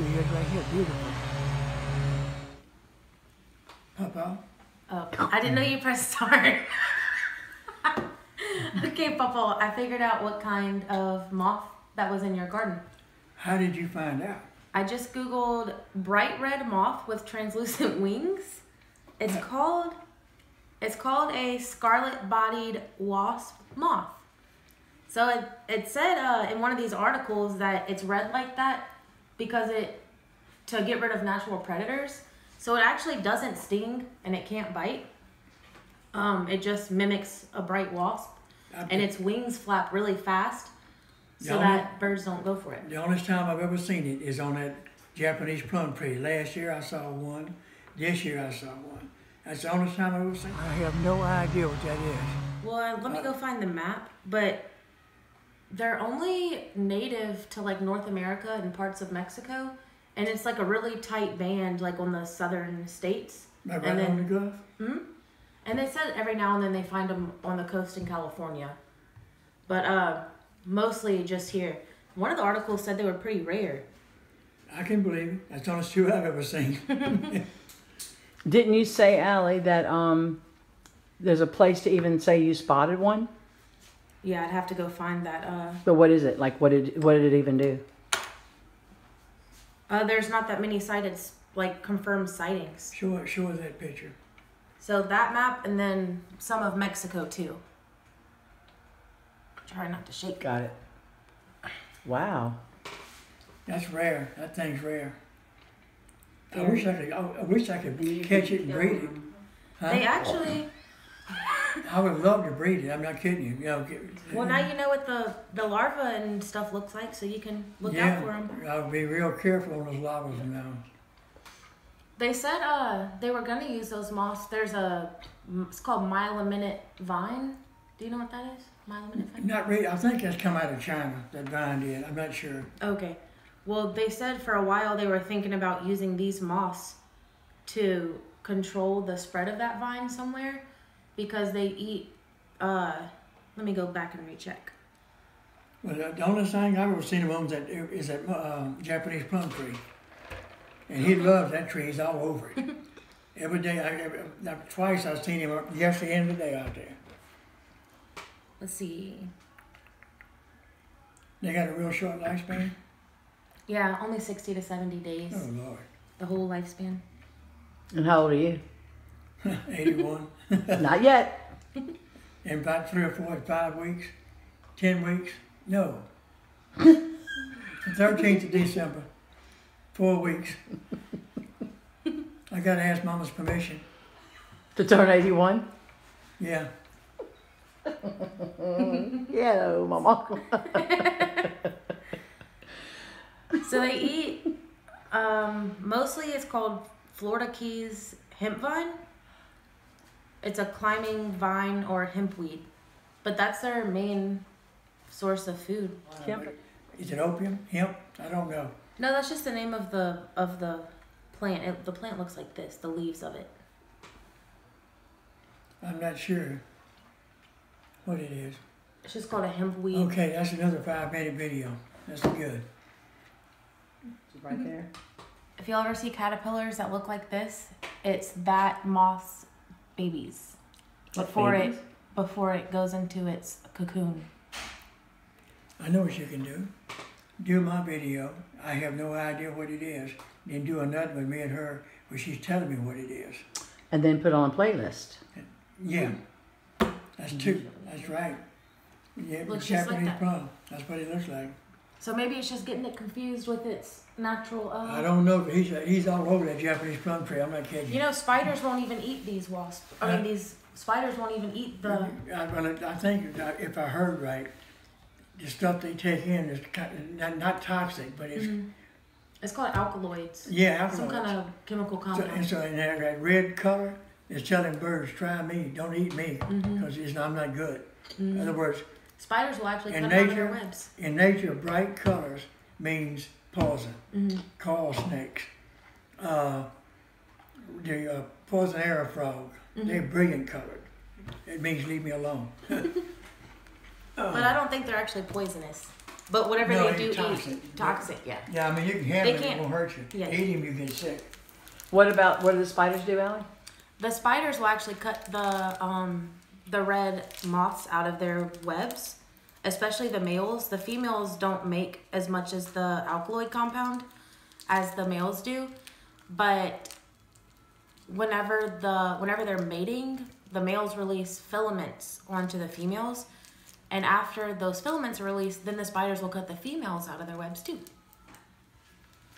here he right here, beautiful. Papa, Oh, I didn't know you pressed start. okay, Papa, I figured out what kind of moth that was in your garden. how did you find out? I just googled bright red moth with translucent wings. It's called it's called a scarlet bodied wasp moth. So it, it said uh, in one of these articles that it's red like that because it to get rid of natural predators. So it actually doesn't sting and it can't bite. Um, it just mimics a bright wasp, and its wings flap really fast, so Yeah. that birds don't go for it. The only time I've ever seen it is on that Japanese plum tree. Last year I saw one. This year I saw one. That's the only time I've ever seen it. I have no idea what that is. Well, uh, let me go find the map, but they're only native to like North America and parts of Mexico, and it's like a really tight band, like on the southern states. Right And on then- the Gulf. And they said every now and then they find them on the coast in California, but uh, mostly just here. One of the articles said they were pretty rare. I can believe it. That's the only two I've ever seen. Didn't you say, Aly, that um, there's a place to even say you spotted one? Yeah, I'd have to go find that. Uh, But what is it? Like, what did what did it even do? uh, there's not that many cited, s- like confirmed sightings. show, show that picture. So that map, and then some of Mexico too. Try not to shake. Got it. Wow. That's rare. That thing's rare. I wish I could. I I wish I could catch it and breed it. Huh? They actually. I would love to breed it. I'm not kidding you. You know, get, Well, now you know what the the larva and stuff looks like, so you can look yeah, out for them. I'll be real careful on those lavas now. They said uh they were gonna use those moths. There's a it's called mile a minute vine. Do you know what that is? Mile a minute vine. Not really. I think that's come out of China. That vine did. I'm not sure. Okay. Well, they said for a while they were thinking about using these moths to control the spread of that vine somewhere because they eat. Uh, let me go back and recheck. Well, the- the only thing I've ever seen him on that is that uh, Japanese plum tree, and he loves that tree. He's all over it. Every day, I, every, now, twice I've seen him yesterday and today out there. Let's see. They got a real short lifespan. Yeah, only sixty to seventy days. Oh Lord, The whole lifespan. And how old are you? 81. Not yet. In about three or four, five weeks, ten weeks. No, the 13th of December, four weeks. I got to ask Mama's permission. To turn 81? Yeah. Yeah, mama. So they eat. Um, mostly it's called Florida Keys hemp vine. It's a climbing vine or hempweed, but that's their main source of food. Hemp. Is it opium? Hemp? I don't know. No, that's just the name of the of the plant. It, the plant looks like this. The leaves of it. I'm not sure what it is. It's just called a hempweed. Okay, that's another five minute video. That's good. Right mm-hmm. there. If you'll ever see caterpillars that look like this, it's that moth's babies before babies? it before it goes into its cocoon. I know what you can do. Do my video. I have no idea what it is. Then do another with me and her where she's telling me what it is. And then put on a playlist. Yeah. That's two. That's right. Yeah, Looks just like Japanese that. plum. That's what it looks like. So maybe it's just getting it confused with its natural. Uh, I don't know, he's he's all over that Japanese plum tree. I'm not kidding You know, spiders won't even eat these wasps. I mean, Huh? these spiders won't even eat the. I, well, I think if I- heard right, the stuff they take in is not, not toxic, but it's It's called alkaloids. yeah, Some kind of chemical So, and so in that, that red color is telling birds, try me, don't eat me, Mm-hmm. because I'm not good. In other words, Spiders will actually in cut out of their nature, webs. in nature, bright colors means poison. Mm-hmm. Coral snakes. Uh, the uh, poison arrow frog, Mm-hmm. they're brilliant colored. It means leave me alone. But I don't think they're actually poisonous. But whatever No, they do it's toxic. eat, toxic, yeah. Yeah, I mean, you can handle They them, it can't- won't hurt you. yeah. Eat them, you get sick. What about what do the spiders do, Aly? The spiders will actually cut the um the red moths out of their webs, especially the males. The females don't make as much as the alkaloid compound as the males do, but whenever the whenever they're mating, the males release filaments onto the females. And after those filaments are released, then the spiders will cut the females out of their webs too.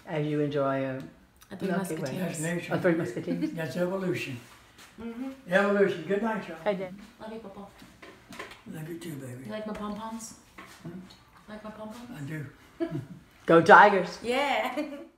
As you enjoy a, The three Milky Way. That's nature. a three musketeers. That's evolution. Mm-hmm. Evolution. Good night, y'all. Hey, Dan. Love you, Papa. Love you too, baby. You like my pom poms? Like my pom poms? I do. Go Tigers. Yeah.